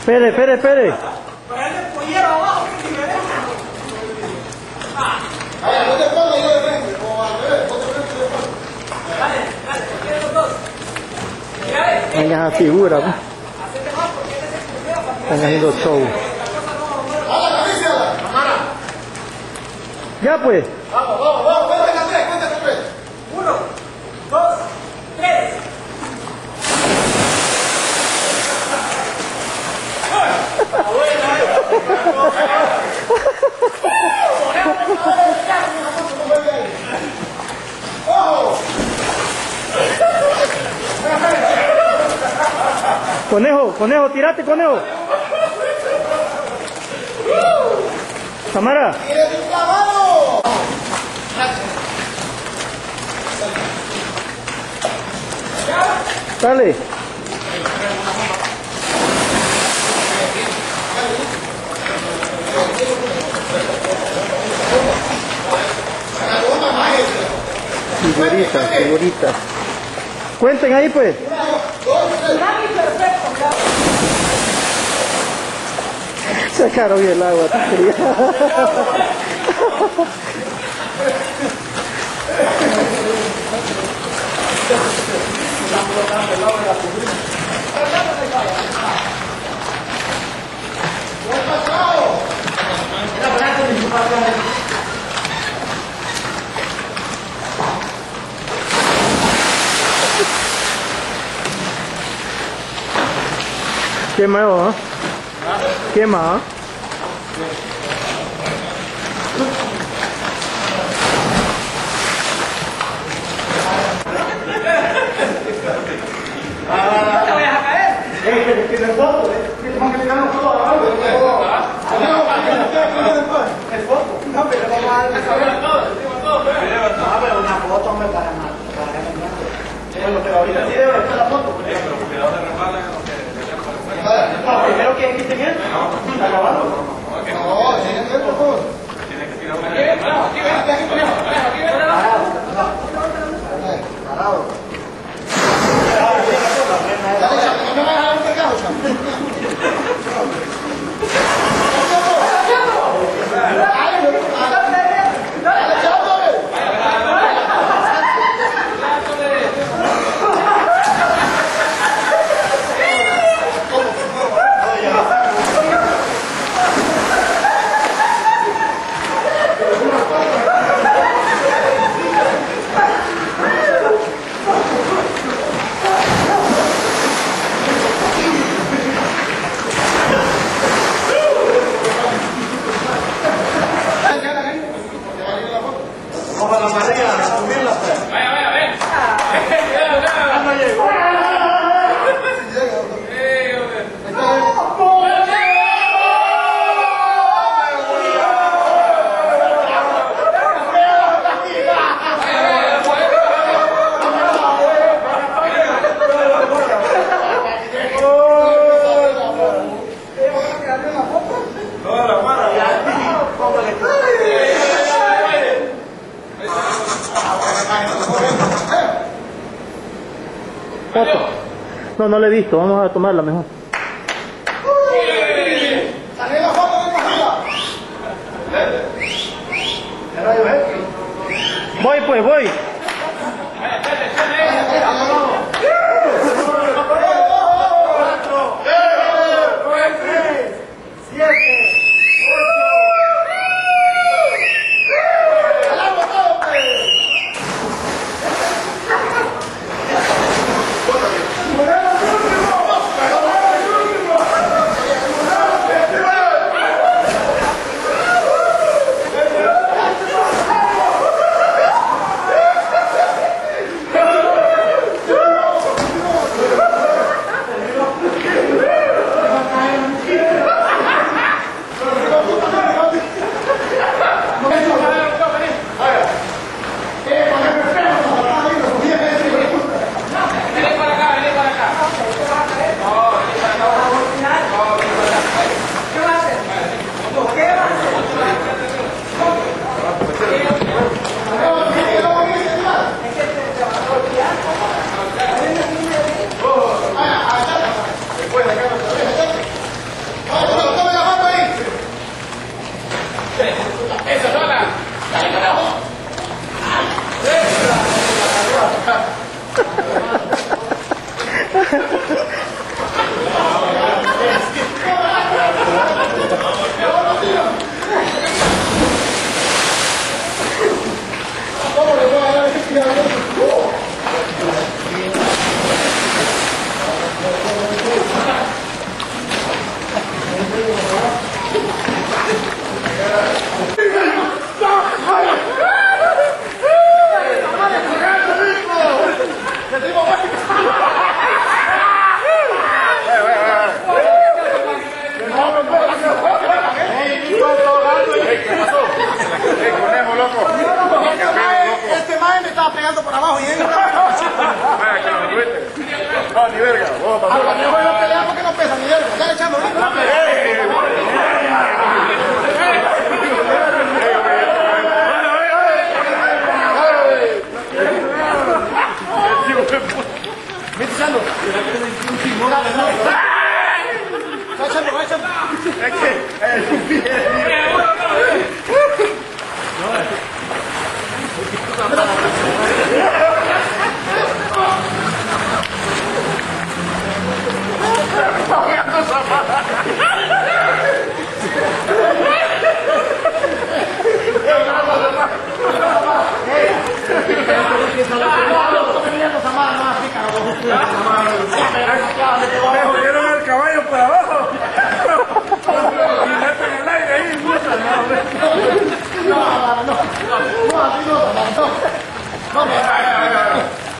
Espere, espere, espere. Venga, figura. ¿no? Están haciendo show. Ya pues. Vamos, vamos, vamos, Conejo, conejo, tirate, conejo. Samara. ¡Tienes un clavado! Dale. Figurita, figurita. Cuenten ahí pues. Sacaron bien el agua, está fría. Qué nuevo, ¿no? 干嘛？Está Foto. No, no la he visto. Vamos a tomarla mejor. Sale la foto de. Voy pues, voy. mirando para abajo y ellos no, ah, ni verga. Vos, a lo no pelea porque no pesa, ni verga. Ya echando, ¿no?